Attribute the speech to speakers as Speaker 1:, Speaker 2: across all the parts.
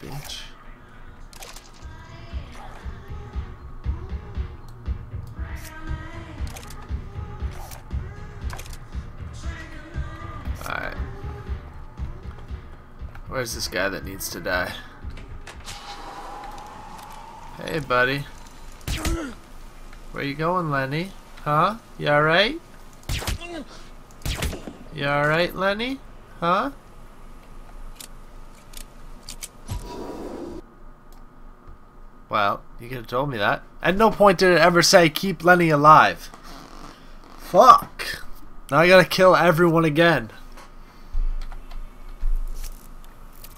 Speaker 1: bitch. Alright. Where's this guy that needs to die? Hey, buddy. Where you going, Lenny? Huh? You alright? You alright, Lenny? Huh? Well, you could have told me that. At no point did it ever say keep Lenny alive. Fuck. Now I gotta kill everyone again.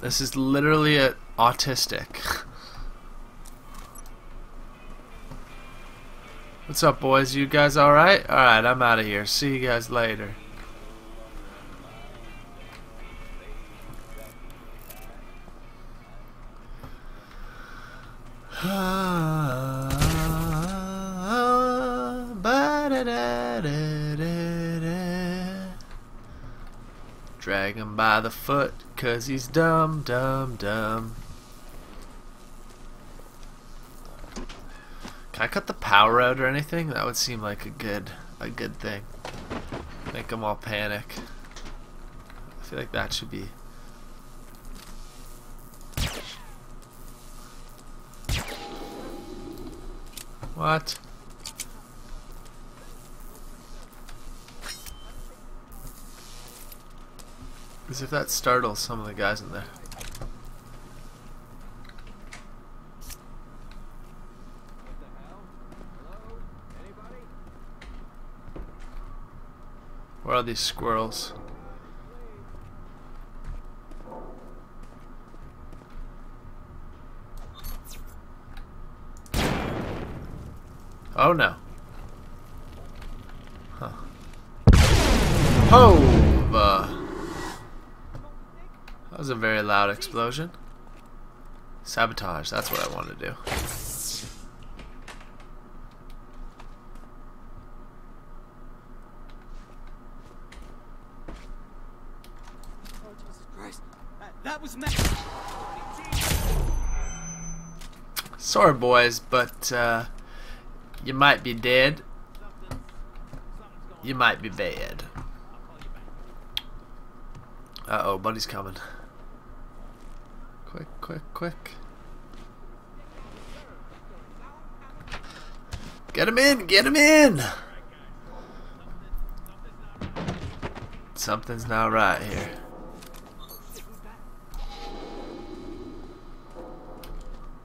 Speaker 1: This is literally a autistic. What's up, boys? You guys alright? Alright, I'm out of here. See you guys later. Drag him by the foot, cause he's dumb, dumb, dumb. Can I cut the power out or anything? That would seem like a good, a good thing. Make them all panic. I feel like that should be What? As if that startles some of the guys in there. Where are these squirrels? Oh no. Huh. Hove! That was a very loud explosion. Sabotage, that's what I want to do.
Speaker 2: Oh, Jesus Christ. That, that was
Speaker 1: Sorry, boys, but uh, you might be dead. You might be bad. Uh oh, buddy's coming. Quick, quick, quick. Get him in! Get him in! Something's not right here.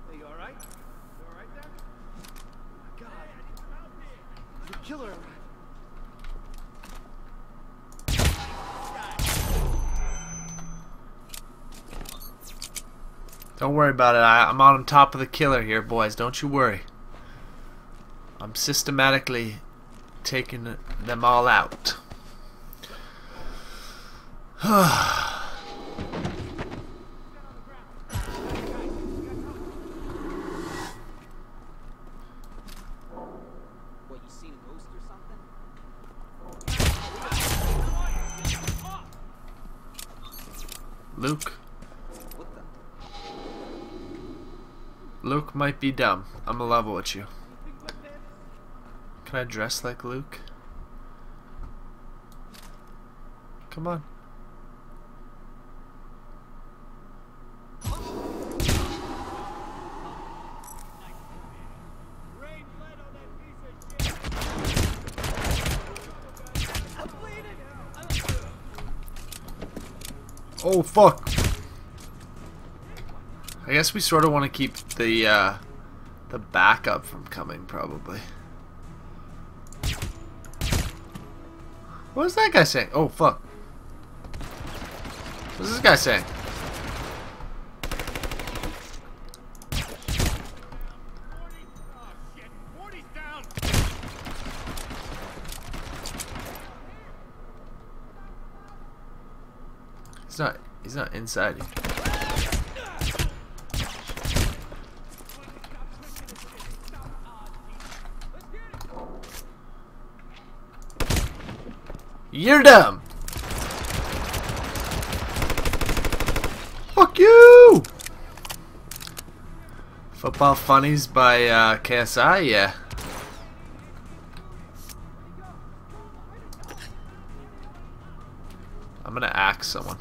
Speaker 2: Hey, you alright? You alright there? Oh, God. The killer.
Speaker 1: Don't worry about it. I, I'm on top of the killer here, boys. Don't you worry. I'm systematically taking them all out. Luke.
Speaker 2: What the?
Speaker 1: Luke might be dumb. I'm gonna level with you. Can I dress like Luke? Come on. Oh fuck! I guess we sort of want to keep the uh, the backup from coming, probably. What that guy saying? Oh fuck! What's this guy saying? He's not. He's not inside. You're dumb. Fuck you. Football Funnies by uh, KSI, yeah. I'm gonna axe someone.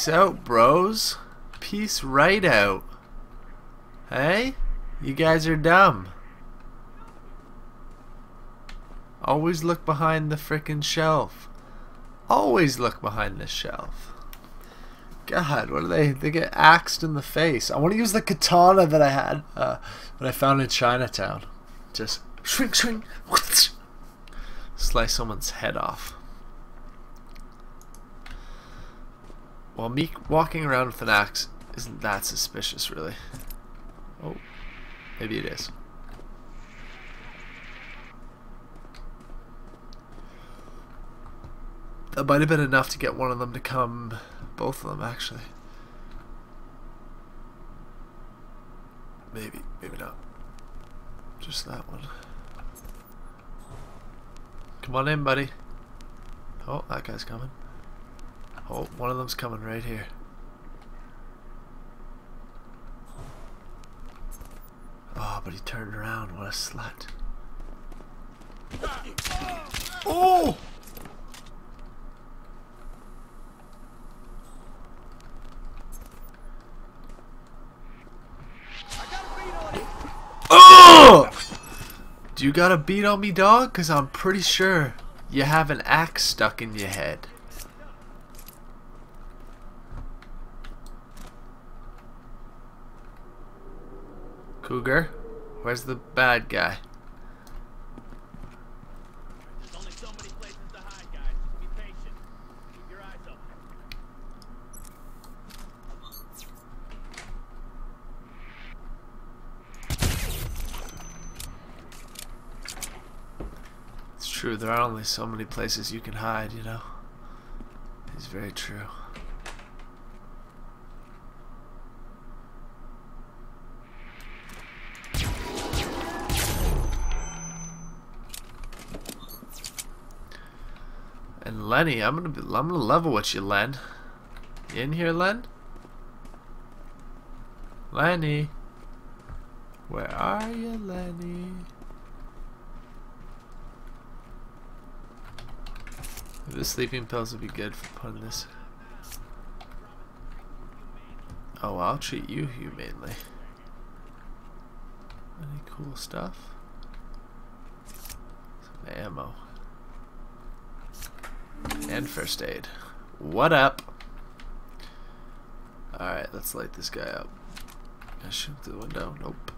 Speaker 1: Peace out, bros. Peace right out. Hey? You guys are dumb. Always look behind the frickin' shelf. Always look behind the shelf. God, what are they? They get axed in the face. I want to use the katana that I had, uh, that I found in Chinatown. Just shrink, shrink, slice someone's head off. Well, me walking around with an axe isn't that suspicious, really. Oh, maybe it is. That might have been enough to get one of them to come. Both of them, actually. Maybe, maybe not. Just that one. Come on in, buddy. Oh, that guy's coming. Oh, one of them's coming right here. Oh, but he turned around. What a slut. Oh! Oh! Do you got a beat on me, dog? Because I'm pretty sure you have an axe stuck in your head. Cougar, where's the bad guy?
Speaker 2: There's only so many places to hide, guys. Be patient. Keep your eyes open.
Speaker 1: It's true, there are only so many places you can hide, you know? It's very true. And Lenny, I'm gonna be, I'm gonna level with you, Len. You in here, Len? Lenny, where are you, Lenny? The sleeping pills would be good for putting this. Oh, I'll treat you humanely. Any cool stuff? Some ammo. And first aid. What up? Alright, let's light this guy up. Can I shoot through the window? Nope.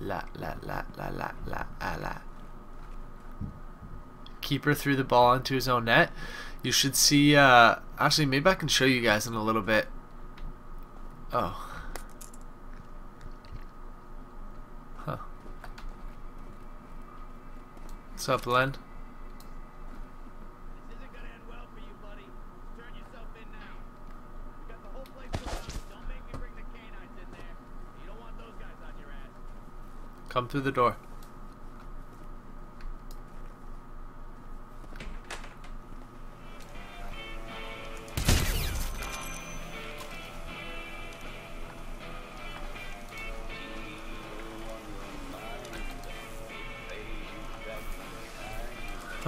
Speaker 1: La la la la la la la la. Keeper threw the ball into his own net. You should see, uh, actually maybe I can show you guys in a little bit. Oh. Huh. What's up, Len?
Speaker 2: This isn't gonna end well for you, buddy. Turn yourself in now. We got the whole place surrounded. Don't make me bring the canines in there. You don't want those guys on your ass.
Speaker 1: Come through the door.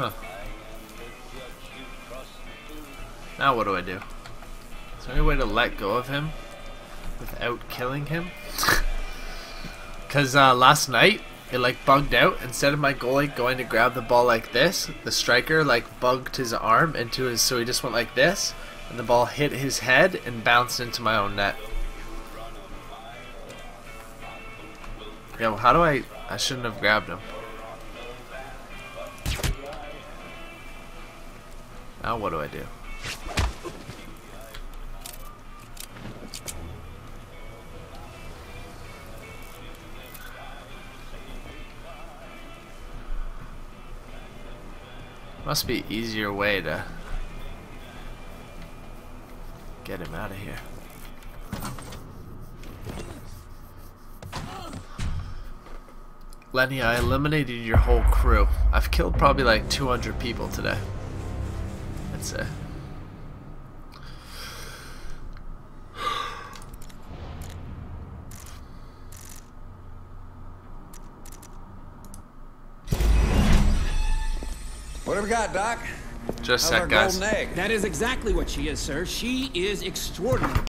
Speaker 1: Huh. Now what do I do? Is there any way to let go of him without killing him? Because uh, last night, it like bugged out. Instead of my goalie going to grab the ball like this, the striker like bugged his arm into his, so he just went like this, and the ball hit his head and bounced into my own net. Yeah, how do I? I shouldn't have grabbed him. Now what do I do? Must be easier way to Get him out of here. Lenny, I eliminated your whole crew. I've killed probably like 200 people today. I'd say.
Speaker 3: What have we got, Doc?
Speaker 1: Just a
Speaker 3: How's our
Speaker 1: sec, guys.
Speaker 3: egg?
Speaker 4: That is exactly what she is, sir. She is extraordinary.